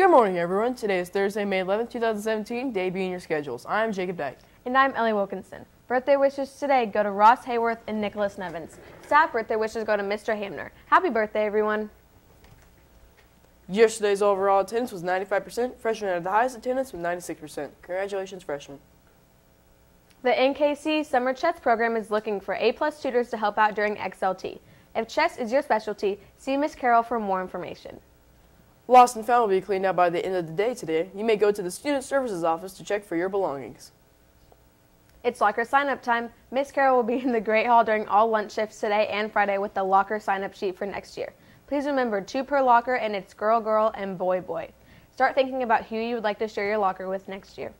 Good morning, everyone. Today is Thursday, May 11, 2017. Day B in your schedules. I'm Jacob Dyke. And I'm Ellie Wilkinson. Birthday wishes today go to Ross Hayworth and Nicholas Nevins. Staff birthday wishes go to Mr. Hamner. Happy birthday, everyone. Yesterday's overall attendance was 95%. Freshmen had the highest attendance with 96%. Congratulations, freshmen. The NKC Summer Chess program is looking for A-plus tutors to help out during XLT. If chess is your specialty, see Ms. Carroll for more information. Lost and found will be cleaned out by the end of the day today. You may go to the Student Services office to check for your belongings. It's locker sign-up time. Miss Carroll will be in the Great Hall during all lunch shifts today and Friday with the locker sign-up sheet for next year. Please remember two per locker and it's girl girl and boy boy. Start thinking about who you would like to share your locker with next year.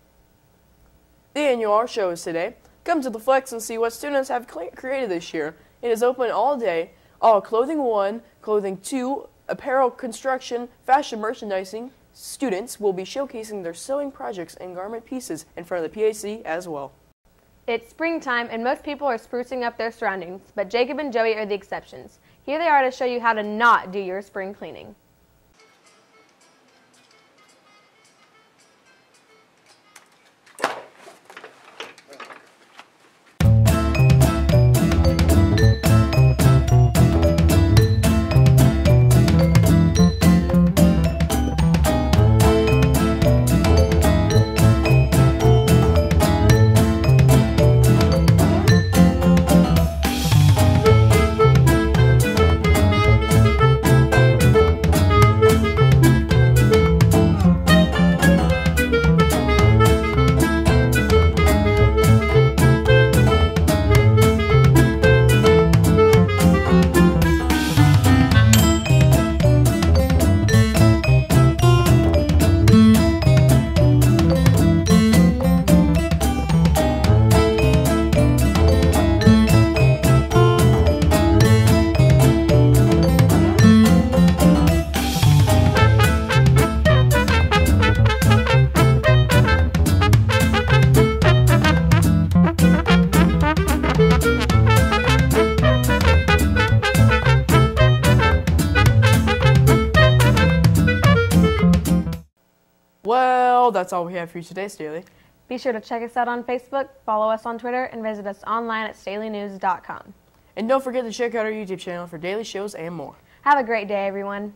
The annual art show is today. Come to the Flex and see what students have created this year. It is open all day. All Clothing 1, Clothing 2, Apparel Construction, Fashion Merchandising students will be showcasing their sewing projects and garment pieces in front of the PAC as well. It's springtime and most people are sprucing up their surroundings, but Jacob and Joey are the exceptions. Here they are to show you how to not do your spring cleaning. Well, that's all we have for you today, Staley. Be sure to check us out on Facebook, follow us on Twitter, and visit us online at StaleyNews.com. And don't forget to check out our YouTube channel for daily shows and more. Have a great day, everyone.